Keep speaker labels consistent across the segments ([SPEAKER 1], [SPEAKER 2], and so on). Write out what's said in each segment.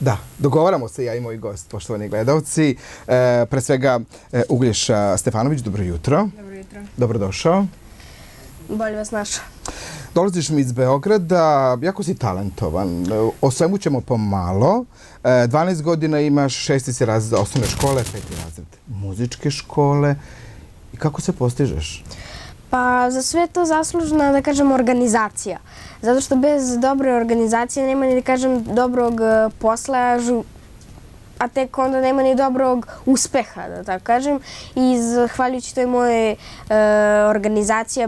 [SPEAKER 1] Da, dogovaramo se ja i moj gost, poštovani gledalci. E, pre svega e, Uglješa Stefanović, dobro jutro.
[SPEAKER 2] Dobro jutro.
[SPEAKER 1] Dobrodošao.
[SPEAKER 2] Bolje vas našao.
[SPEAKER 1] Dolaziš mi iz Beograda, jako si talentovan. O svemu ćemo pomalo. E, 12 godina imaš, šesti si razred osnovne škole, peti razred muzičke škole. I kako se postižeš?
[SPEAKER 2] Pa za sve to zaslužna, da kažem, organizacija. Zato što bez dobre organizacije nema ni, da kažem, dobrog e, posla, a tek onda nema ni dobrog uspeha, da tako kažem. I zahvaljujući toj moje e, organizacija,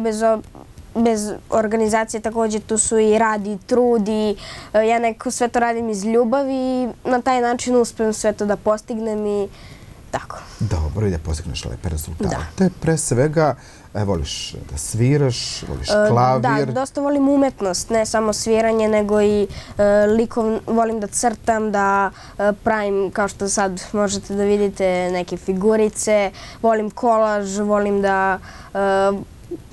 [SPEAKER 2] bez organizacije također tu su i rad i trud i e, ja neko sve to radim iz ljubavi i na taj način uspijem sve to da postignem i tako.
[SPEAKER 1] Dobro, i da postigneš lepe rezultate. Pre svega, e, voliš da sviraš, voliš
[SPEAKER 2] E,
[SPEAKER 1] klavir.
[SPEAKER 2] Da, dosta volim umetnost, ne samo sviranje, nego i e, likov, volim da crtam, da e, pravim, kao što sad možete da vidite, neke figurice, volim kolaž, volim da e,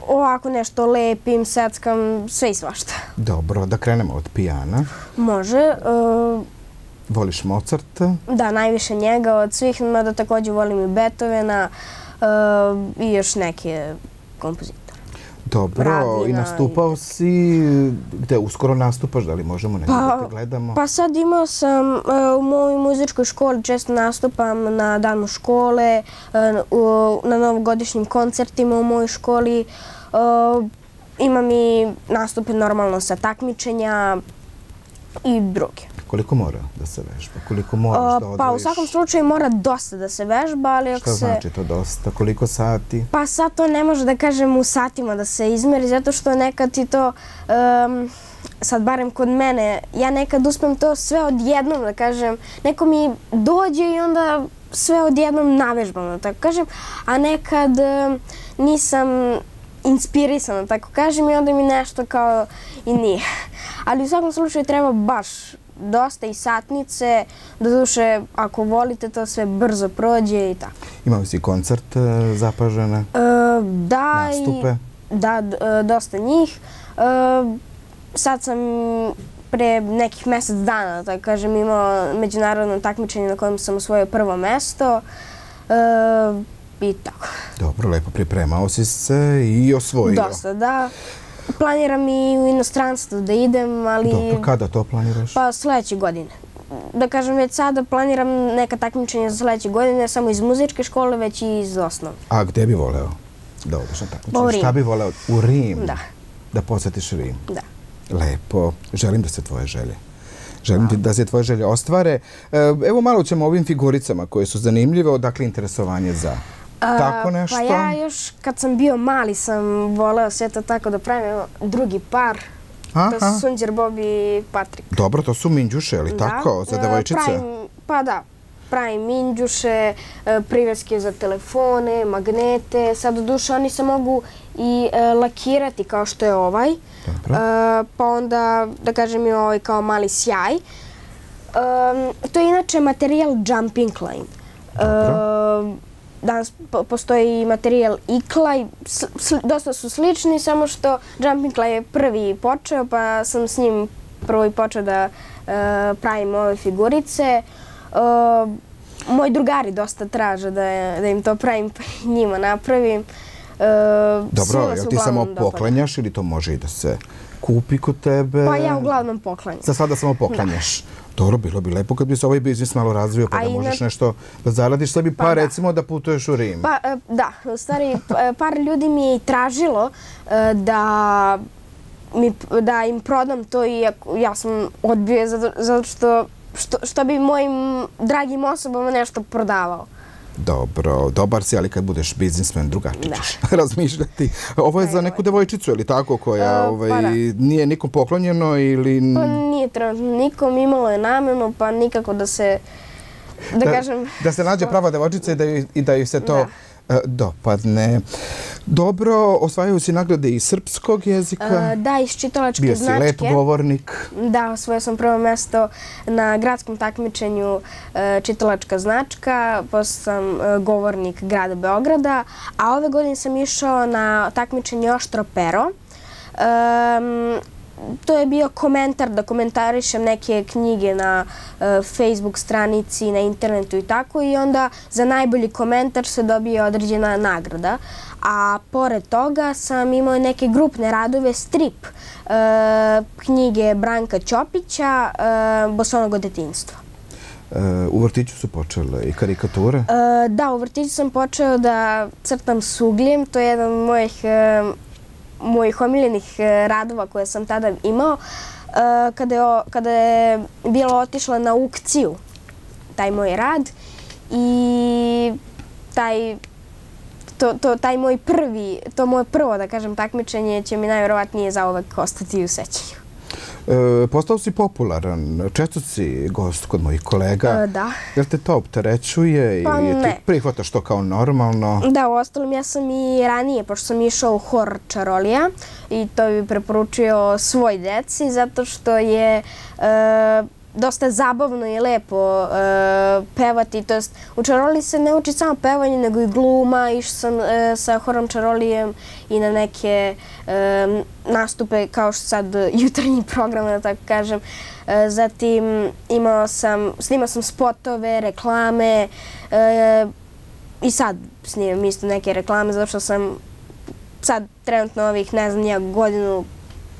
[SPEAKER 2] ovako nešto lepim, seckam, sve i svašta.
[SPEAKER 1] Dobro, da krenemo od pijana.
[SPEAKER 2] Može,
[SPEAKER 1] Voliš Mozarta?
[SPEAKER 2] da, najviše njega od svih, mada također volim i Beethovena i još neke kompozitore.
[SPEAKER 1] Dobro,
[SPEAKER 2] Radina
[SPEAKER 1] i
[SPEAKER 2] i-
[SPEAKER 1] nastupao si, gde uskoro nastupaš, da li možemo negdje da te gledamo?
[SPEAKER 2] Pa sad imao sam e, u mojoj muzičkoj školi, često nastupam na danu škole, e, u- na novogodišnjim koncertima u mojoj školi. E, Imam i nastupe normalno sa takmičenja i druge.
[SPEAKER 1] Koliko mora da se vežba? Koliko moraš da odvojiš?
[SPEAKER 2] Pa u svakom slučaju mora dosta da se vežba, ali ako
[SPEAKER 1] Šta
[SPEAKER 2] se...
[SPEAKER 1] znači to dosta? Koliko sati?
[SPEAKER 2] Pa sad to ne može da kažem u satima da se izmeri, zato što nekad ti to, sad barem kod mene, ja nekad uspem to sve odjednom da kažem, neko mi dođe i onda sve odjednom navežbam, da tako kažem, a nekad nisam inspirisana, tako kažem, i onda mi nešto kao i nije. Ali u svakom slučaju treba baš dosta i satnice, doduše ako volite to sve brzo prođe i tako.
[SPEAKER 1] Imao si koncert e, zapažene?
[SPEAKER 2] E, da,
[SPEAKER 1] Nastupe?
[SPEAKER 2] i, da, e, dosta njih. E, sad sam pre nekih mjesec dana, tako kažem, imao međunarodno takmičenje na kojem sam osvojio prvo mesto. I tako.
[SPEAKER 1] Dobro, lepo pripremao si se i osvojio.
[SPEAKER 2] Dosta, da. Planiram i u inostranstvo da idem, ali...
[SPEAKER 1] Dobro, kada to planiraš?
[SPEAKER 2] Pa sljedeće godine. Da kažem, već sada planiram neka takmičenja za sljedeće godine, ne samo iz muzičke škole, već i iz osnovne.
[SPEAKER 1] A gdje bi voleo da odeš na
[SPEAKER 2] Pa u
[SPEAKER 1] takmičenje?
[SPEAKER 2] Rim.
[SPEAKER 1] Šta bi voleo? U Rim?
[SPEAKER 2] Da.
[SPEAKER 1] Da posjetiš Rim?
[SPEAKER 2] Da.
[SPEAKER 1] Lepo. Želim da se tvoje želje. Želim ti da se tvoje želje ostvare. E, Evo malo ćemo o ovim figuricama koje su zanimljive. Odakle interesovanje za tako nešto?
[SPEAKER 2] Pa ja još kad sam bio mali sam voleo sve to tako da pravim drugi par. To su Sunđer, Bob i Patrik.
[SPEAKER 1] Dobro, to su minđuše, ali tako? Za
[SPEAKER 2] E,
[SPEAKER 1] devojčice?
[SPEAKER 2] Pravim, pa da, pravim minđuše, e, priveske za telefone, magnete. Sad u duše oni se mogu i e, lakirati kao što je ovaj.
[SPEAKER 1] Dobro.
[SPEAKER 2] E, pa onda, da kažem, i ovaj kao mali sjaj. E, to je inače materijal Jumping Line. E, danas po- postoji i materijal Iklaj, s- sl- dosta su slični, samo što Jumping Line je prvi počeo, pa sam s njim prvo i počeo da e, pravim ove figurice. E, moji drugari dosta traže da, da im to pravim, pa i njima napravim. E,
[SPEAKER 1] Dobro, jel ti samo poklanjaš ili to može i da se kupi kod tebe?
[SPEAKER 2] Pa ja uglavnom poklanjam.
[SPEAKER 1] Za sada samo poklanjaš. Dobro, bilo bi lepo kad bi se ovaj biznis malo razvio pa
[SPEAKER 2] A
[SPEAKER 1] da možeš nešto da zaradiš sebi pa,
[SPEAKER 2] Pa da.
[SPEAKER 1] recimo da putuješ u Rim.
[SPEAKER 2] Pa e, da, u stvari e, par ljudi mi je i tražilo e, da mi, da im prodam to i ja sam odbio zato, zato što, što, što bi mojim dragim osobama nešto prodavao.
[SPEAKER 1] Dobro, dobar si, ali kad budeš biznismen drugačije ćeš razmišljati. Ovo je za neku devojčicu, ili tako, koja
[SPEAKER 2] E, pa
[SPEAKER 1] ovaj, nije nikom poklonjeno ili...
[SPEAKER 2] Pa nije trenutno nikom imalo je namenu, pa nikako da se, da, kažem...
[SPEAKER 1] da se nađe prava devojčica i da, joj- i da joj se to
[SPEAKER 2] Da.
[SPEAKER 1] E, dopadne. Dobro, osvajaju si nagrade iz srpskog jezika.
[SPEAKER 2] E, da, iz čitalačke
[SPEAKER 1] Bio si
[SPEAKER 2] značke.
[SPEAKER 1] lep govornik.
[SPEAKER 2] Da, osvojio sam prvo mesto na gradskom takmičenju e, čitalačka značka, posle sam e, govornik grada Beograda, a ove godine sam išao na takmičenje Oštro pero. To je bio komentar da komentarišem neke knjige na e, Facebook stranici, na internetu i tako i onda za najbolji komentar se dobije određena nagrada. A pored toga sam imao neke grupne radove, strip, e, knjige Branka Ćopića, e, Bosonogo detinstva.
[SPEAKER 1] U vrtiću su počele i karikature?
[SPEAKER 2] Da, u vrtiću sam počeo da crtam s ugljem. To je jedan od mojih mojih omiljenih e, radova koje sam tada imao, e, kada je bilo otišla na aukciju taj moj rad i taj taj moj prvi, to moje prvo, da kažem, takmičenje će mi najvjerovatnije zauvek ostati u sećanju.
[SPEAKER 1] E, postao si popularan, često si gost kod mojih kolega.
[SPEAKER 2] E, da.
[SPEAKER 1] Jel te to opterećuje
[SPEAKER 2] pa
[SPEAKER 1] ili ti prihvataš to kao normalno?
[SPEAKER 2] Da, u ostalom ja sam i ranije, pošto sam išao u hor Čarolija i to bi preporučio svoj deci, zato što je e, dosta zabavno i lepo eh, pevati. To jest, u Čaroli se ne uči samo pevanje, nego i gluma. Išao sam eh, sa Horom Čarolijem i na neke nastupe kao što sad jutarnji program, da tako kažem. Eh, zatim imao sam, snimao sam spotove, reklame i sad snimam isto neke reklame, zato što sam sad trenutno ovih, ne znam, ja godinu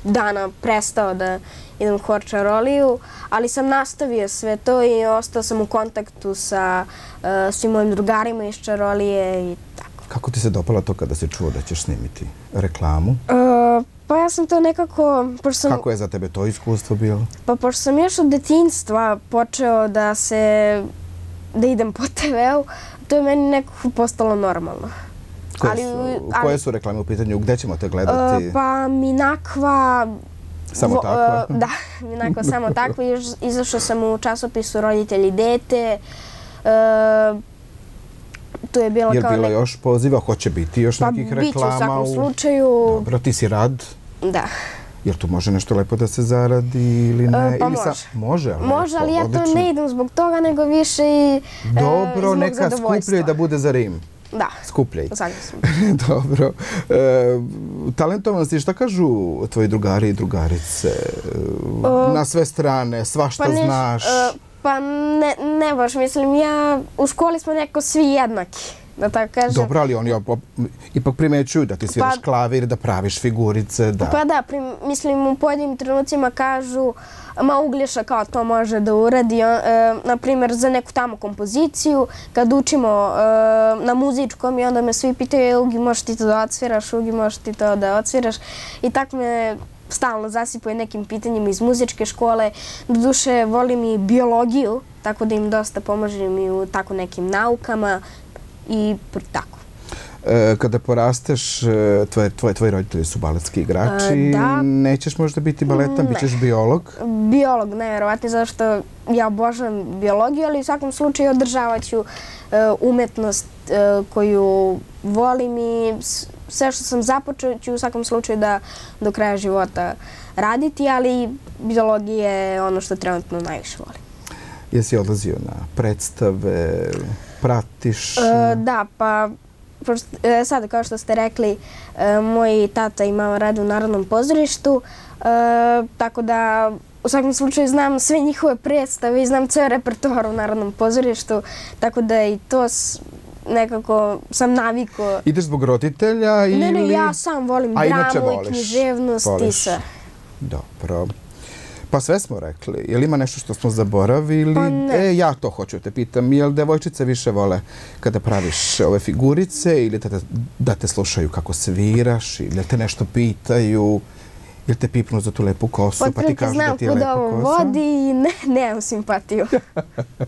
[SPEAKER 2] dana prestao da idem u Horčaroliju, ali sam nastavio sve to i ostao sam u kontaktu sa uh, svim mojim drugarima iz Čarolije i tako.
[SPEAKER 1] Kako ti se dopala to kada si čuo da ćeš snimiti reklamu?
[SPEAKER 2] Uh, pa ja sam to nekako... Sam,
[SPEAKER 1] Kako je za tebe to iskustvo bilo?
[SPEAKER 2] Pa pošto sam još od detinstva počeo da se da idem po TV-u, to je meni nekako postalo normalno.
[SPEAKER 1] Koje, ali, su, ali, koje su reklame u pitanju? Gde ćemo te gledati?
[SPEAKER 2] Uh, pa Minakva,
[SPEAKER 1] Samo tako?
[SPEAKER 2] Da, onako samo tako. Izašao sam u časopisu Roditelji dete. Uh, tu je bilo
[SPEAKER 1] kao... Je bilo još poziva? Hoće biti još pa nekih reklama? Pa
[SPEAKER 2] biće u svakom slučaju.
[SPEAKER 1] Dobro, ti si rad?
[SPEAKER 2] Da.
[SPEAKER 1] Jer tu može nešto lepo da se zaradi ili ne?
[SPEAKER 2] Uh, pa može.
[SPEAKER 1] Može,
[SPEAKER 2] ali Može, ali ja to ne idem zbog toga, nego više i
[SPEAKER 1] Dobro, neka skuplje da bude za Rim.
[SPEAKER 2] Da.
[SPEAKER 1] Skupljaj.
[SPEAKER 2] Zagresim.
[SPEAKER 1] Dobro. E, talentovan si, šta kažu tvoji drugari i drugarice? Uh, Na sve strane, sva što pa znaš? Uh,
[SPEAKER 2] pa ne, ne baš, mislim, ja, u školi smo neko svi jednaki da tako kažem.
[SPEAKER 1] Dobro, ali oni ipak primećuju da ti sviraš pa, klavir, da praviš figurice, da...
[SPEAKER 2] Pa da, prim, mislim, u pojedinim trenucima kažu, ma Uglješa kao to može da uradi, e, na primjer, za neku tamo kompoziciju, kad učimo e, na muzičkom i onda me svi pitaju, Ugi, možeš ti to da odsviraš, Ugi, možeš ti to da odsviraš. I tako me stalno zasipuje nekim pitanjima iz muzičke škole. Do duše, volim i biologiju, tako da im dosta pomožem i u tako nekim naukama i tako.
[SPEAKER 1] E, kada porasteš, e, tvoje, tvoje, tvoji roditelji su baletski igrači, e, da. nećeš možda biti baletan, ne. bit ćeš biolog?
[SPEAKER 2] Biolog, nevjerovatno, zato što ja obožavam biologiju, ali u svakom slučaju održavat ću umetnost koju volim i sve što sam započeo ću u svakom slučaju da do kraja života raditi, ali biologija je ono što trenutno najviše volim.
[SPEAKER 1] Jesi odlazio na predstave, pratiš?
[SPEAKER 2] E, da, pa e, sad kao što ste rekli, e, moj tata ima rad u Narodnom pozorištu, tako da u svakom slučaju znam sve njihove predstave i znam ceo repertoar u Narodnom pozorištu, tako da i to nekako sam naviko.
[SPEAKER 1] Ideš zbog roditelja ili...
[SPEAKER 2] Ne, ne, ja sam volim dramu i književnost i sve.
[SPEAKER 1] Dobro. Pa sve smo rekli. Je li ima nešto što smo zaboravili?
[SPEAKER 2] Pa ne.
[SPEAKER 1] E, ja to hoću te pitam. Je li devojčice više vole kada praviš ove figurice ili da te, da te slušaju kako sviraš ili te nešto pitaju? Ili te pipnu za tu lepu kosu pa ti kažu da ti je lepa kosa?
[SPEAKER 2] Znam kuda ovo vodi i ne, nemam simpatiju.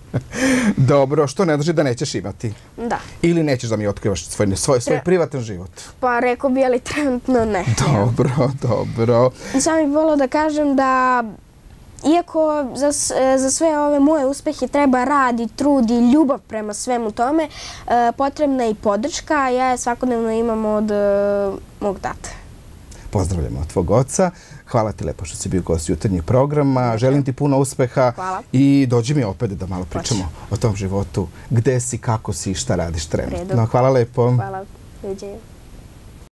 [SPEAKER 1] Dobro, što ne drži da nećeš imati?
[SPEAKER 2] Da.
[SPEAKER 1] Ili nećeš da mi otkrivaš svoj, svoj, svoj privatan život?
[SPEAKER 2] Pa rekao bi, ali trenutno ne.
[SPEAKER 1] Dobro, dobro.
[SPEAKER 2] Sam bih volio da kažem da Iako za, za sve ove moje uspehe treba rad i trud i ljubav prema svemu tome, e, potrebna je i podrška, ja je svakodnevno imam od e, mog tata.
[SPEAKER 1] Pozdravljamo tvog oca. Hvala ti lepo što si bio gost jutarnjih programa. Želim ti puno uspeha i dođi mi opet da malo pričamo o tom životu. Gde si, kako si, šta radiš trenutno. Hvala lepo.
[SPEAKER 2] Hvala. Hvala.